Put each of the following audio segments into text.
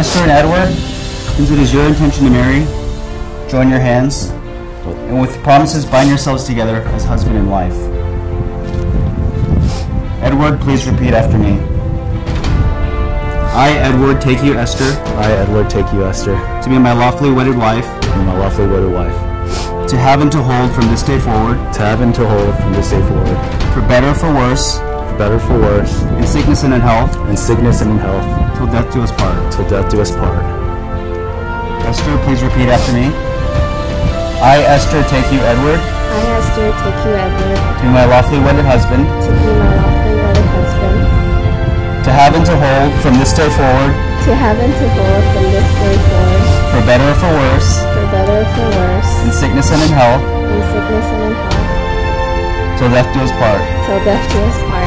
Esther and Edward, since it is your intention to marry, join your hands, and with promises bind yourselves together as husband and wife. Edward, please repeat after me. I, Edward, take you, Esther, I, Edward, take you, Esther, to be my lawfully wedded wife, to be my lawfully wedded wife, to have and to hold from this day forward, to have and to hold from this day forward, for better or for worse, better or for worse, in sickness and in health, in sickness and in health, till death do us part. till death do us part. Esther, please repeat after me. I, Esther, take you, Edward, I, Esther, take you, Edward, to be my lawfully wedded husband, to be my lawfully wedded husband, to have and to hold from this day forward, to have and to hold from this day forward, for better or for worse, for better or for worse, in sickness and in health, in sickness and in health, till death do us part. till death do us part.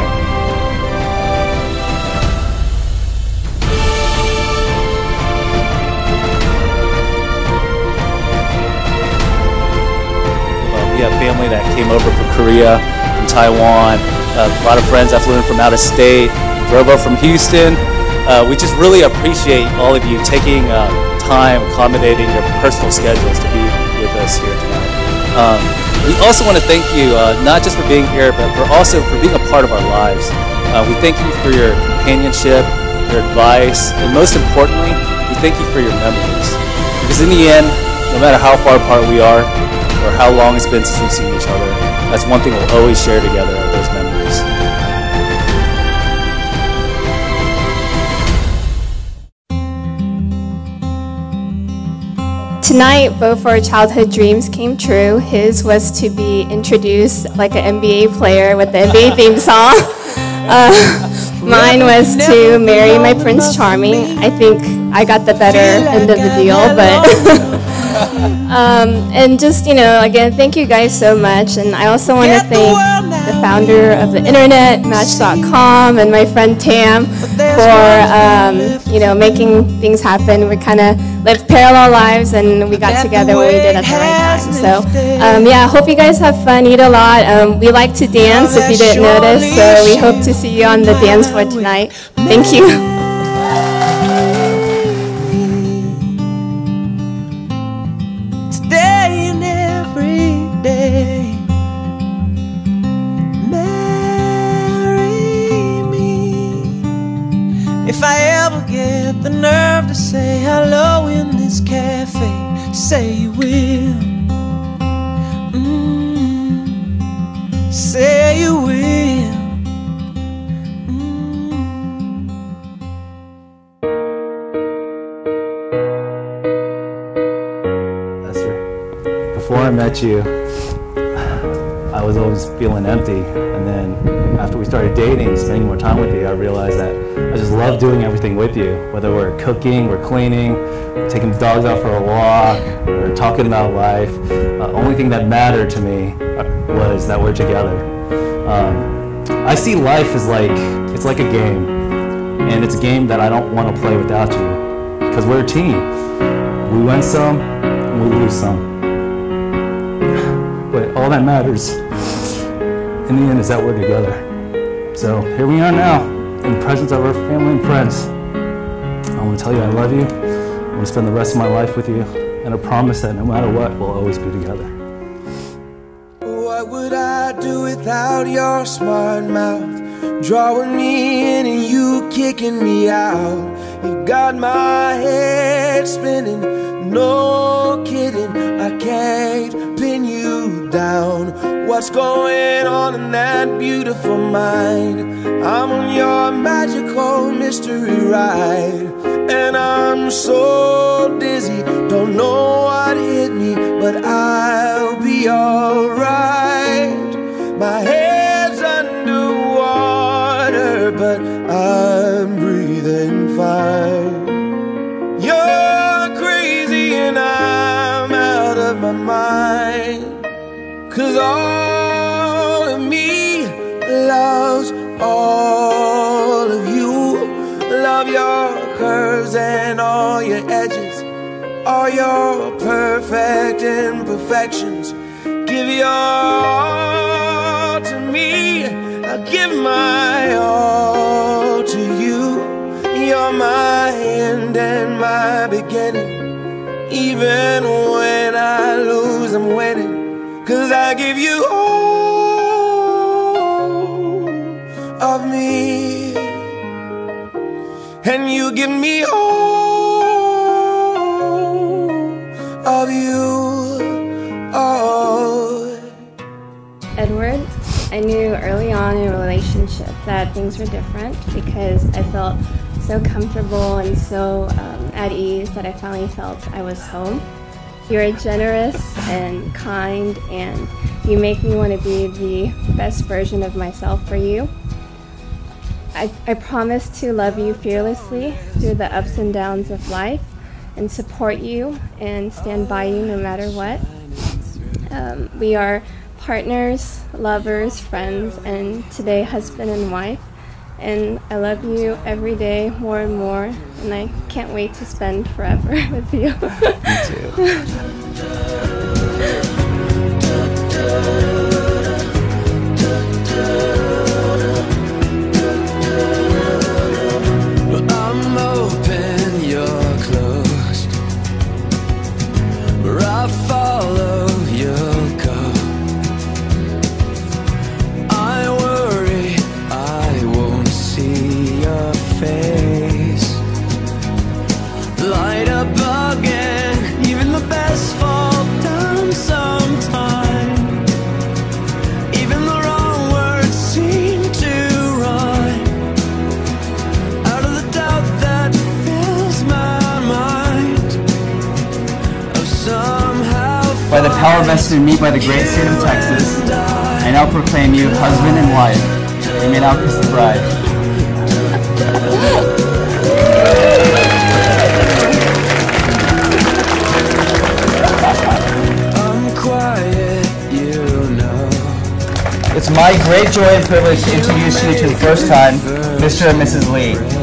Over from Korea, from Taiwan, uh, a lot of friends that flew in from out of state, drove up from Houston. Uh, we just really appreciate all of you taking uh, time, accommodating your personal schedules to be with us here tonight. Um, we also want to thank you, uh, not just for being here, but for also for being a part of our lives. Uh, we thank you for your companionship, your advice, and most importantly, we thank you for your memories. Because in the end, no matter how far apart we are, or how long it's been since we've seen each other, that's one thing we'll always share together are those memories. Tonight, both of our childhood dreams came true. His was to be introduced like an NBA player with the NBA theme song. Uh, mine was to marry my Prince Charming. I think I got the better end of the deal, but. um, and just, you know, again, thank you guys so much. And I also want to thank the founder of the internet, Match.com, and my friend Tam for, um, you know, making things happen. We kind of lived parallel lives and we got together when we did at the right time. So, um, yeah, hope you guys have fun, eat a lot. Um, we like to dance if you didn't notice, so we hope to see you on the dance floor tonight. Thank you. Day. Marry me. If I ever get the nerve to say hello in this cafe, say you will. Met you, I was always feeling empty. And then after we started dating, spending more time with you, I realized that I just love doing everything with you. Whether we're cooking, we're cleaning, taking the dogs out for a walk, or talking about life. The only thing that mattered to me uh, was that we're together. Um, I see life as like, it's like a game. And it's a game that I don't want to play without you. Because we're a team. We win some, we lose some. All that matters in the end is that we're together. So here we are now, in the presence of our family and friends. I want to tell you I love you. I want to spend the rest of my life with you. And I promise that no matter what, we'll always be together. What would I do without your smart mouth? Drawing me in and you kicking me out. You got my head spinning, no kidding. I can't down. What's going on in that beautiful mind? I'm on your magical mystery ride. And I'm so dizzy, don't know what hit me, but I'll be alright. My head's Cause all of me loves all of you. Love your curves and all your edges, all your perfect imperfections. Give your all to me. I give my all to you. You're my end and my beginning. Even I give you all of me. And you give me all of you. Edward, I knew early on in a relationship that things were different because I felt so comfortable and so um, at ease that I finally felt I was home. You're generous and kind, and you make me want to be the best version of myself for you. I, I promise to love you fearlessly through the ups and downs of life and support you and stand by you no matter what. Um, we are partners, lovers, friends, and today husband and wife. And I love you every day more and more, and I can't wait to spend forever with you. I'm face. Light up again, even the best fall down sometime. Even the wrong words seem to rhyme out of the doubt that fills my mind of somehow By the power vested in me by the great state of Texas, I now proclaim you husband and wife. You may now kiss the bride. It's my great joy and privilege to introduce you to the first time, Mr. and Mrs. Lee.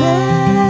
Let